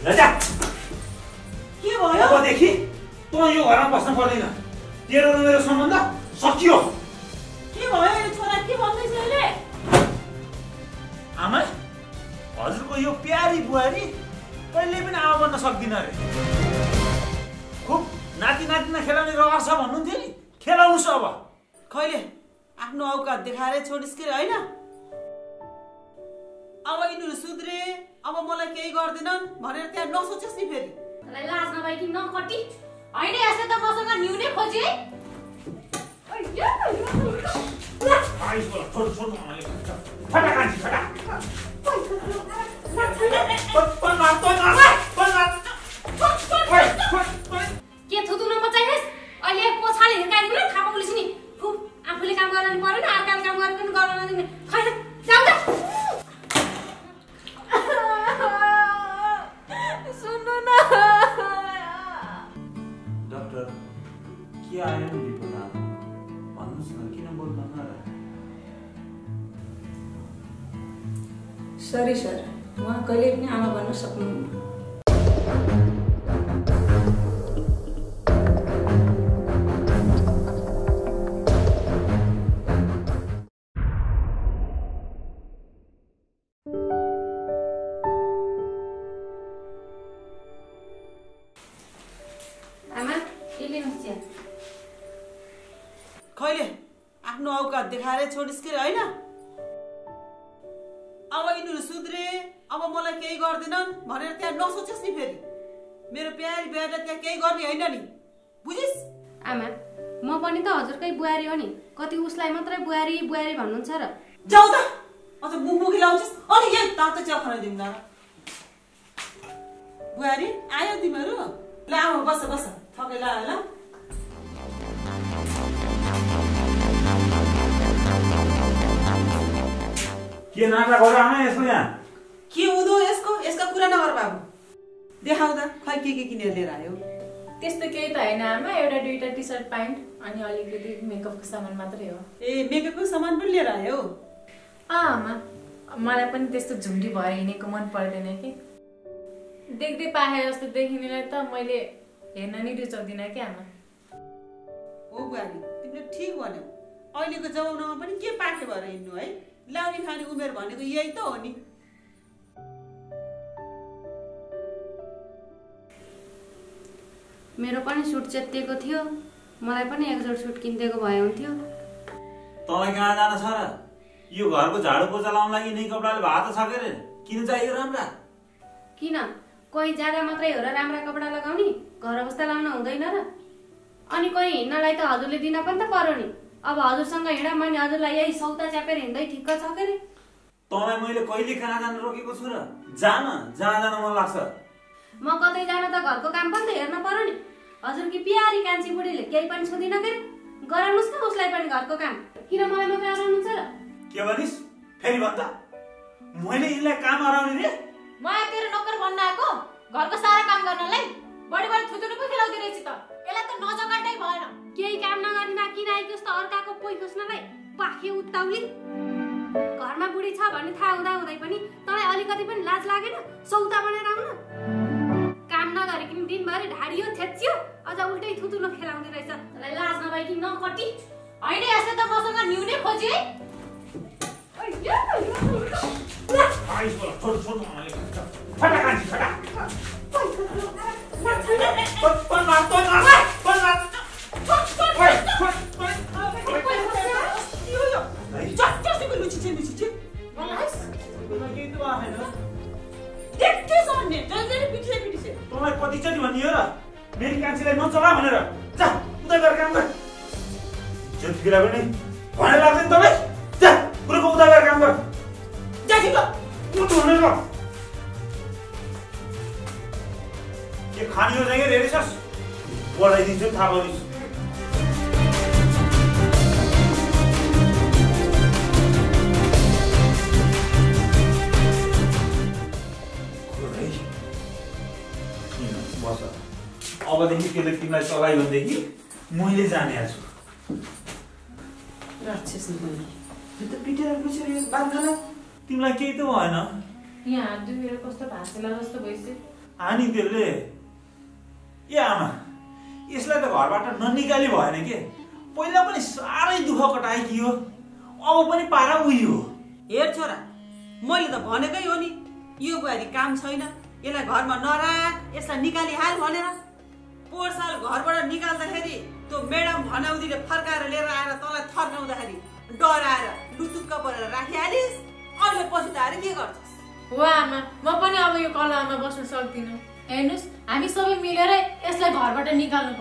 के भयो? अबदेखि तँ यो घरमा बस्नु पर्दैन। तेरो र मेरो सम्बन्ध सकियो। के भयो यो छोरा? के भन्दैछ अहिले? आमा हजुरको यो प्यारी बुहारी कहिले पनि आमा बन्न सक्दिन अरे खुब नाति नातिना खेलाउने रहर छ भन्नुहुन्थ्यो नि। खेलाउनुहोस् अब। खैले आफ्नो औकात देखाएर छोडिस् के होइन? अब यिनीहरू सुध्रे। अब मलाई केही गर्दैनन् भनेर त्यहाँ नसोचेस् नि फेरि। लाज नभए कि नकटी होइन यस्तो त मसँग न्युने खोजी। के थुतु नमचाइहेस् अहिले पोछाले हिर्काइदिनु थाहा पाउलिस् नि। आफूले काम गर्न नि परेन अर्काले काम गरेर पनि गर्न नदिने। खै आयो नि किन सरी सर उहाँ कहिले पनि आमा छोडिस् के होइन? अब यिनीहरू सुध्रे अब मलाई केही गर्दैनन् भनेर त्यहाँ नसोचेस् नि फेरि। मेरो प्यारी बिहारलाई त्यहाँ केही गर्ने होइन नि। बुझिस्? आमा म पनि त हजुरकै बुहारी हो नि। कति उसलाई मात्रै बुहारी बुहारी भन्नुहुन्छ र। जाऊ त! अझ मुखमुखी लाउँछस् अनि यही तातो चिया खान दिउँला बुहारी आयो तिमीहरू? ल आऊ बस बस। थकै ला। के नाटक गरेर आमा यसको यहाँ के हुँदो यसको यसको कुरा नगर बाबु देखाउ त खै के के किनेर लिएर आयो त्यस्तो केही त होइन आमा एउटा दुइटा टी सर्ट प्यान्ट अनि अलिकति मेकअपको सामान मात्रै हो ए मेकअपको सामान पनि लिएर आयो अँ आमा मलाई पनि त्यस्तो झुन्डी भएर हिँडेको मन पर्दैन कि देख्दै पाए जस्तो देखिनेलाई त मैले हेर्न नि रुचाउँदिनँ कि आमा हो बुहारी तिमीले ठिक भन्यौ अहिलेको जमानामा पनि के पाखे भएर हिँड्नु है लाउने खाने उमेर भनेको यही त हो नि। मेरो पनि सुट चेत्तिएको थियो। मलाई पनि एकजोड सुट किनिदिएको भए हुन्थ्यो। तँलाई कहाँ जान छ र? यो घरको झाडु पोचा लाउन लागि नै कपडाले भात छ के अरे किन चाहियो राम्रा? किन? कोही जाँदा मात्रै हो र राम्रा कपडा लगाउने? घर अवस्था लाउन हुँदैन र। अनि कोही हिँड्नलाई त हजुरले दिन पनि त पर्यो नि। अब हजुरसँग हिँड मैले हजुरलाई यही सौता च्यापेर हिँड्दै ठिक्क छ के अरे तँलाई मैले कहिले कहाँ जान रोकेको छु र? जान जहाँ जान मन लाग्छ। म कतै जान त घरको काम पनि त हेर्न पर्यो नि। हजुरकी प्यारी कान्छी बुढीले केही पनि छुँदिन के अरे गराउनुहोस् न उसलाई पनि घरको काम। किन मलाई मात्रै हराउनुहुन्छ र? के भनिस्? फेरि भन्छ मैले यिनलाई काम हराउने रे। म तेरो नोकर भन्न आएको? घरको सारा काम गर्नलाई? बढी बढी थुतुनु पो खेलाउँदो रहेछ त। यसलाई त नजगाटै भएन। केही काम नगरिँदा किन आएको जस्तो अर्काको पोइ खोज्नलाई पाखे उत्ताउली। घरमा बुढी छ भन्ने थाहा हुँदा हुँदै पनि तँलाई अलिकति पनि लाज लागेन? सौता बनाएर आउन? काम नगरिकन दिनभरि ढाडियो थेच्चियो अझ उल्टै थुतुलो खेलाउँदो रहेछ। तँलाई लाज नभए कि नकटी होइन यस्तो त मसँग न्युने खोजी है। छोड, आमाले भन्छ। फटा कान्छी, फटा। पन- पन मार, पन मार, पन मार। ओइ, ओइ, ओइ, ओइ। है, चट्टसीको लुचिचे लुचिचे तँलाई तँलाई कतिचोटि भनियो र मेरी कान्छीलाई नचला भनेर जा उता गएर काम गर जतिखेर पनि खाने हो जाँगे हेरेछस् बढाइदिन्छु थाहा पाउनेछु? बस अबदेखि त्यसले तिमीलाई चलाइ भनेदेखि मैले जाने छु राक्षस त पिटेर तिमीलाई केही त भएन यहाँ हात दुखेर कस्तो भाँसेला जस्तो भइसक्यो त्यसले ए आमा यसलाई त घरबाट ननिकाली भएन के? पहिला पनि साह्रै दुःख हो अब पनि पारा हो हेर छोरा मैले त भनेकै हो नि यो बुहारी काम छैन यसलाई घरमा नराख यसलाई निकालिहाल भनेर। पोहोर साल घरबाट निकाल्दाखेरि त्यो म्याडम भनाउदीले फर्काएर लिएर आएर तँलाई थर्काउँदाखेरि डराएर लुतुक्क परेर राखिहालिस् अहिले पछि त आएर के गर्छस्? हो आमा म पनि अब यो कलहमा बस्न सक्दिनँ। हेर्नुहोस् हामी सबै मिलेर यसलाई घरबाट निकाल्नु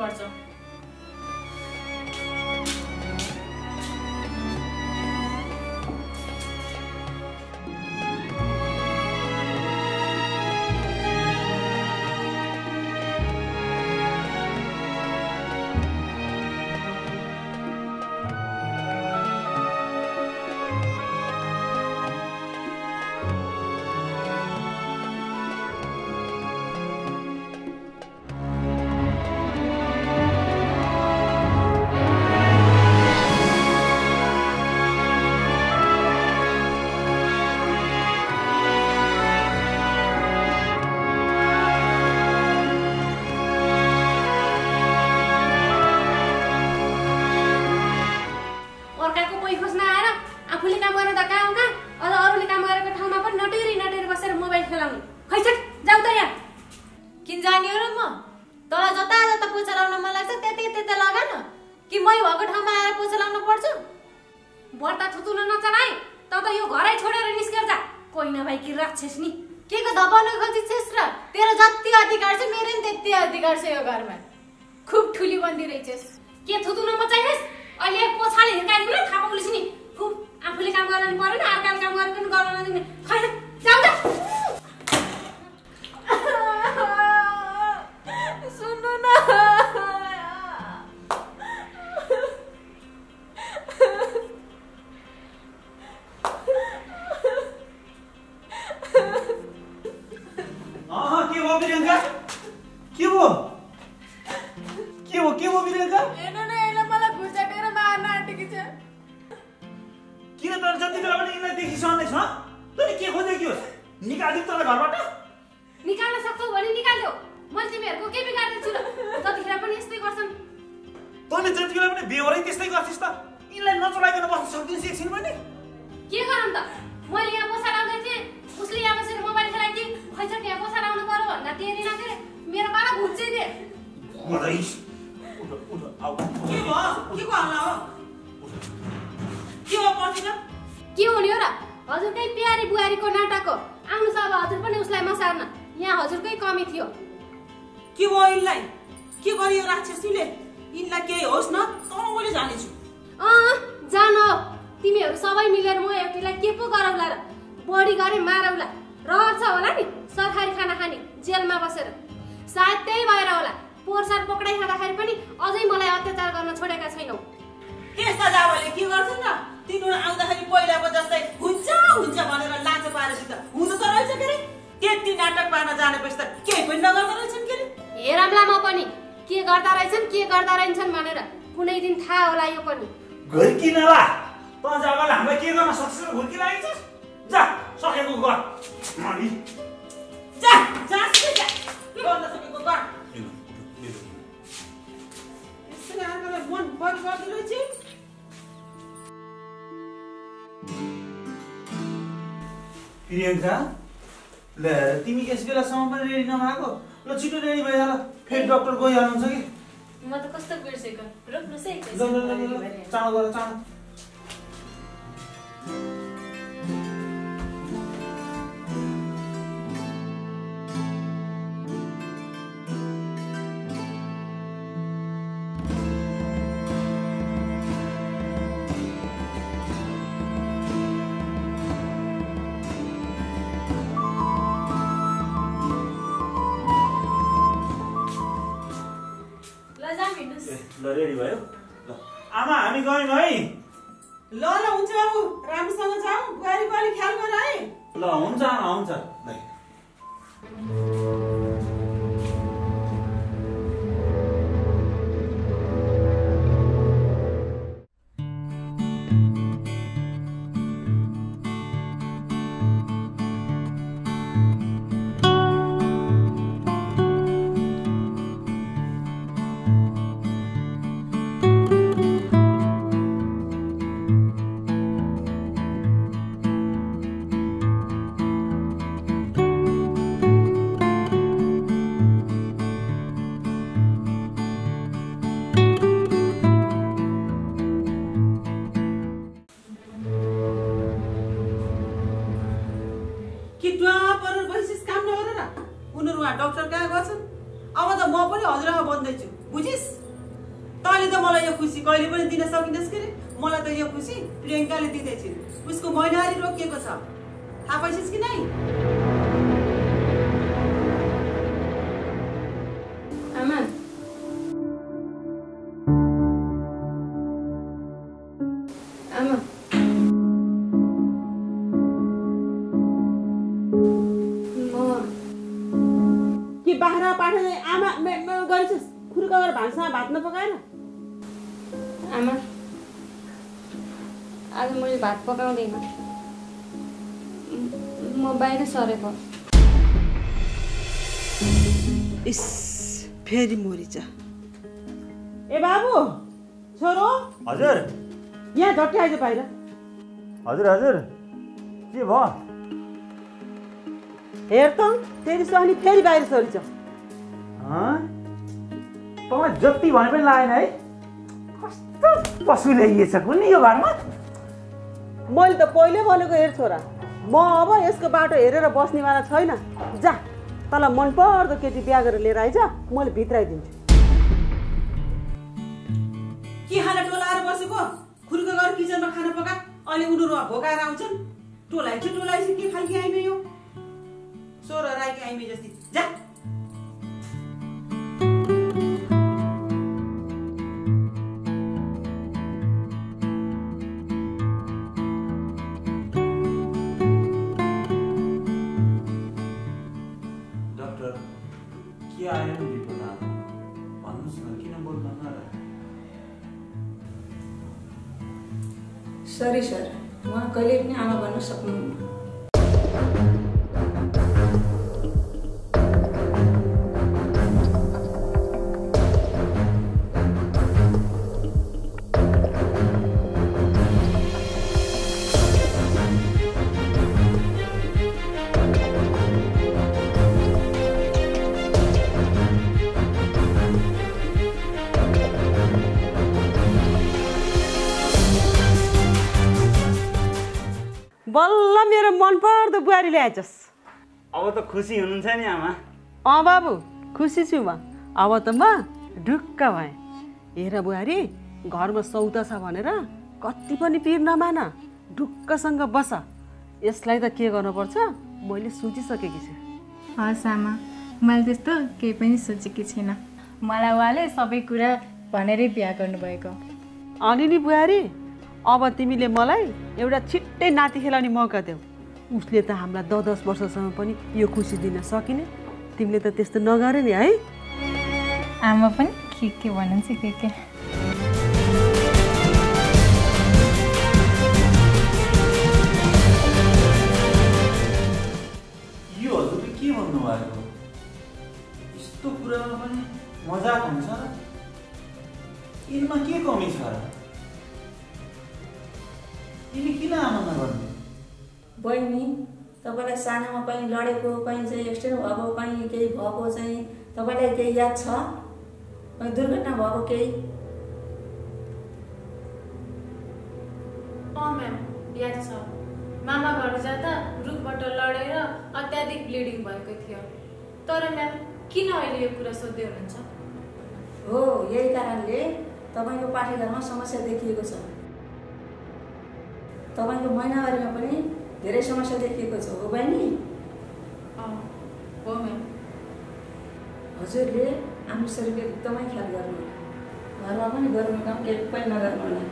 तेरो जति अधिकार छ मेरो नि त्यति अधिकार छ यो घरमा खुब ठुली बन्दी रहेछस् के थुतुलो मचाइहेस् अहिले पोछाले हिर्काइदिनु न थाहा पाउलिस् नि। खुब आफूले काम गर्न परेन अर्काले काम गरेर पनि गर्न नदिने खैछट जाऊ छ किन तर जति बेला पनि यिनलाई देखिसक्दैछ तैँले के खोजेकी होस् निकालिदिउँ तँलाई घरबाट निकाल्न सक्छौ भने निकाल्यो मैले तिमीहरूको के बिगार्दै छु जतिखेर पनि यस्तै गर्छन् तैँले जति बेला पनि बेहोरै त्यस्तै गर्छिस् त यिनलाई नचलाइकन बस्न सक्दिनस् एकछिन पनि के गरौँ त मैले यहाँ पोसा लाउँदै थिएँ उसले यहाँ बसेर मोबाइल खेलाइदिए खैचट यहाँ पोसा लाउनु पर्यो भन्दा नतेरे मेरो पाला घुच्चै आऊ के भयो? के को हल्ला हो के हो पर्दैन के हुने हो र हजुरकै प्यारी बुहारीको नाटक हो आउनु अब हजुर पनि उसलाई मसार्न यहाँ हजुरकै कमी थियो के भयो यिनलाई के गरियो राक्षसीले यिनलाई केही होस् न तर मैले जानेछु अँ जान हो तिमीहरू सबै मिलेर म एउटीलाई के पो गरौला र बढी गरे मारौला रहर छ होला नि सरकारी खाना खाने जेलमा बसेर सायद त्यही भएर होला पोहोरसार पक्राइ खाँदाखेरि पनि अझै मलाई अत्याचार गर्न छोडेका छैनौ। त्यस्ता जाबले के गर्छन् र तिनीहरू आउँदाखेरि पहिलाको जस्तै हुन्छ हुन्छ भनेर लाचो पारेपछि त हुँदो त रहेछ के अरे त्यति नाटक पार्न जानेपछि त केही पनि नगर्दो रहेछन् के अरे हेरौँला म पनि के गर्दा रहेछन् के गर्दा रहेछन् भनेर कुनै दिन थाहा होला यो पनि। घुर्किन ला तँ जाबाले हामीलाई के गर्न सक्छस् र घुर्की लागेछस् जा सकेको गर। जा जा। के गर्न सकेको गर? बढी गर्दो रहेछ प्रियङ्का ल तिमी यस बेलासम्म पनि रेडी नभएको? ल छिटो रेडी भइहाल फेरि डक्टर गइहाल्नुहुन्छ कि? म त कस्तो बिर्सेको? रोक्नुहोस् है ल ल ल ल, ल चाँडो गर चाँडो। ल रेडी भयो? ल। आमा हामी गयौँ है। ल ल हुन्छ बाबु। राम्रोसँग जाऊ बुहारीको अलिक ख्याल गर है। ल हुन्छ आमा हुन्छ। पाइसिस् कि नै आमा आमा कि बाख्रा पाठा आमा गरिस् खुर्का गरेर भान्सामा भात नपकाएर? आमा आज मैले भात पकाउँदैन। म- बाहिर सरेको। इस फेरि मरिच। ए बाबु छोरो। हजुर। यहाँ झट्टै आइज बाहिर। हजुर हजुर। के भयो? हेर त तेरि सुहानी फेरि बाहिर सरिछ हँ? तपाईँ जति भने पनि लागेन है। कस्तो पशु ल्याइएछ कुन्नी यो घरमा? मैले त पहिल्यै भनेको हेर छोरा। म अब यसको बाटो हेरेर बस्नेवाला छैन। जा तँलाई मनपर्दो केटी बिहा गरेर लिएर आइज मैले भित्राइदिन्छु के खाना टोलाएर बसेको? गरेर किचनमा खाना पका। अहिले उनीहरू भोकाएर आउँछन्। टोलाइ चाहिँ के खालको आइमे यो? सोह्र राईको आइमे जस्तै। जा। सरी सर उहाँ कहिले पनि आमा बन्न सक्नुहुन्न मनपर्दो बुहारी ल्याएछस्। अब त खुसी हुनुहुन्छ नि आमा। अँ बाबु खुसी छु म। अब त म ढुक्क भएँ। हेर बुहारी घरमा सौता छ भनेर कति पनि पिर नमान। ढुक्कसँग बस। यसलाई त के गर्नुपर्छ? मैले सोचिसकेकी छु। हस् आमा मैले त्यस्तो केही पनि सोचेकी छैन। मलाई उहाँले सबै कुरा भनेरै बिहा गर्नुभएको। अनि नि बुहारी अब तिमीले मलाई एउटा छिट्टै नाति खेलाउने मौका देऊ। उसले त हामीलाई दस दस वर्षसम्म पनि यो खुसी दिन सकिने। तिमीले त त्यस्तो नगरे नि है? आमा पनि के के भन्नुहुन्छ के के? यो हजुरले के भन्नुभएको? यस्तो कुरामा पनि मजाक हुन्छ यिनमा के कमी छ तिमी किन आनन्द गर्नु? बहिनी तपाईँलाई सानोमा कहीँ लडेको कहीँ चाहिँ एक्सिडेन्ट भएको कहीँ केही भएको चाहिँ तपाईँलाई केही याद छ? कहीँ दुर्घटना भएको केही? म्याम याद छ। मामा घर जाँदा रुखबाट लडेर अत्याधिक ब्लिडिङ भएको थियो। तर म्याम किन अहिले यो कुरा सोध्दै हुनुहुन्छ? हो यही कारणले तपाईँको पाठेघरमा समस्या देखिएको छ। तपाईँको महिनावारीमा पनि धेरै समस्या देखिएको छ हो बहिनी? अँ हो म्याम हजुरले आफ्नो शरीरको एकदमै ख्याल गर्नु। घरमा पनि गर्नु काम केही पनि नगर्नु होला।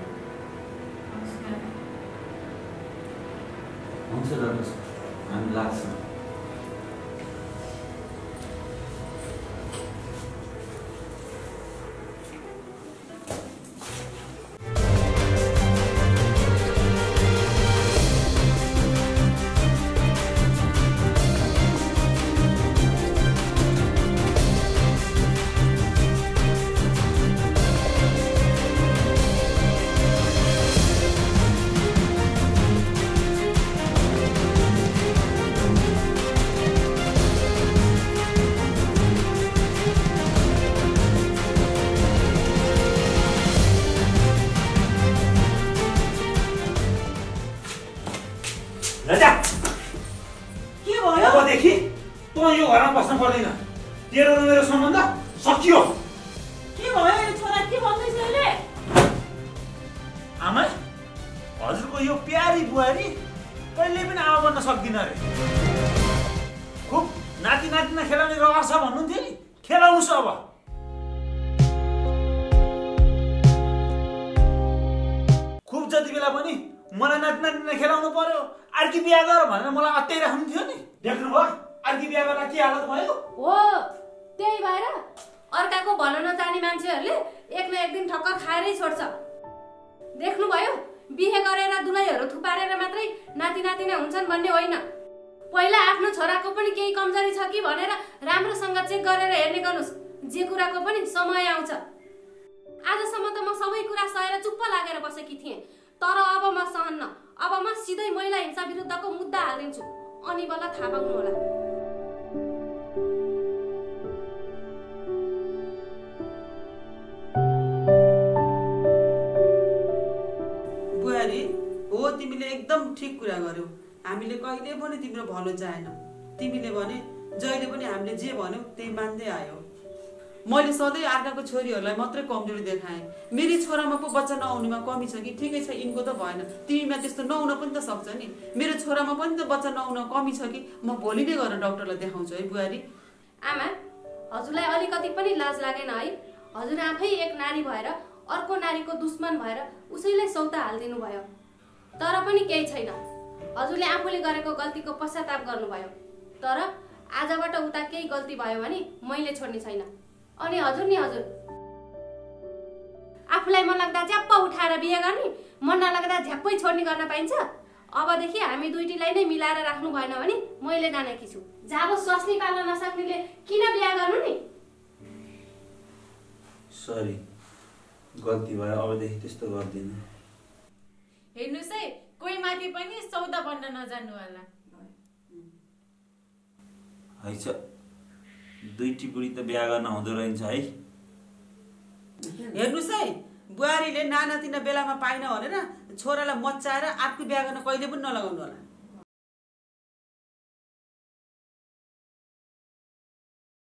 हुन्छ हामी लाग्छ। पर्दैन तेरो र मेरो सम्बन्ध सकियो के भयो छोरा के भन्दैछ अहिले आमा हजुरको यो प्यारी बुहारी कहिले पनि आमा बन्न सक्दिनँ अरे खुब नाति नातिना खेलाउने रहर छ भन्नुहुन्थ्यो नि खेलाउनुहोस् अब खुब जति बेला पनि मलाई नाति नातिना खेलाउनु पर्यो अर्की बिहा गर भनेर मलाई अत्याइराख्नु थियो नि देख्नुभयो अर्की बिहा गर्दा के हालत भयो? हो त्यही भएर अर्काको भन्न नजाने मान्छेहरूले एक न एक दिन ठक्कर खाएरै छोड्छ। देख्नुभयो बिहे गरेर दुलैहरू थुपारेर मात्रै नाति नातिना हुन्छन् भन्ने होइन। पहिला आफ्नो छोराको पनि केही कमजोरी छ कि भनेर राम्रोसँग चेक गरेर हेर्ने गर्नुहोस् जे कुराको पनि समय आउँछ। आजसम्म त म सबै कुरा सहेर चुप्प लागेर बसेकी थिएँ तर अब म सहन्न अब म सिधै महिला हिंसा विरुद्धको मुद्दा हालिदिन्छु। अनि बल्ल थाहा पाउनु कुरा गर्यौ। हामीले कहिले पनि तिम्रो भलो चाहेन तिमीले भने जहिले पनि हामीले जे भन्यौ त्यही मान्दै आयो। मैले सधैँ अर्काको छोरीहरूलाई मात्रै कमजोरी देखाएँ। मेरी छोरामा पो बच्चा नआउनेमा कमी छ कि? ठिकै छ यिनको त भएन। तिमीमा त्यस्तो नहुन पनि त सक्छ नि। मेरो छोरामा पनि त बच्चा नआउन कमी छ कि? म भोलि नै गएर डक्टरलाई देखाउँछु है बुहारी। आमा हजुरलाई अलिकति पनि लाज लागेन है? हजुर आफै एक नारी भएर अर्को नारीको दुश्मन भएर उसैलाई सौता हालिदिनु भयो तर पनि केही छैन। हजुरले आफूले गरेको गल्तीको पश्चाताप गर्नुभयो। तर आजबाट उता केही गल्ती भयो भने मैले छोड्ने छैन। अनि हजुर नि हजुर। आफूलाई मन लाग्दा झ्याप्प उठाएर बिहे गर्ने मन नलाग्दा झ्याप्पै छोड्ने गर्न पाइन्छ। अबदेखि हामी दुइटीलाई नै मिलाएर राख्नु भएन भने मैले जानेकी छु। जब स्वास्नी पाल्न नसक्नेले किन बिहा गर्नु नि? सरी गल्ती भयो अबदेखि त्यस्तो गर्दिनँ। हेर्नुहोस् है कोही माथि पनि सौदा बन्न नजान्नु होला। है छ दुईटी बुढी त बिहा गर्न हुँदो रहेछ है। हेर्नुहोस् है बुहारीले नानातिना बेलामा पाइन भनेर छोरालाई मच्चाएर अर्को बिहा गर्न कहिले पनि नलगाउनु होला।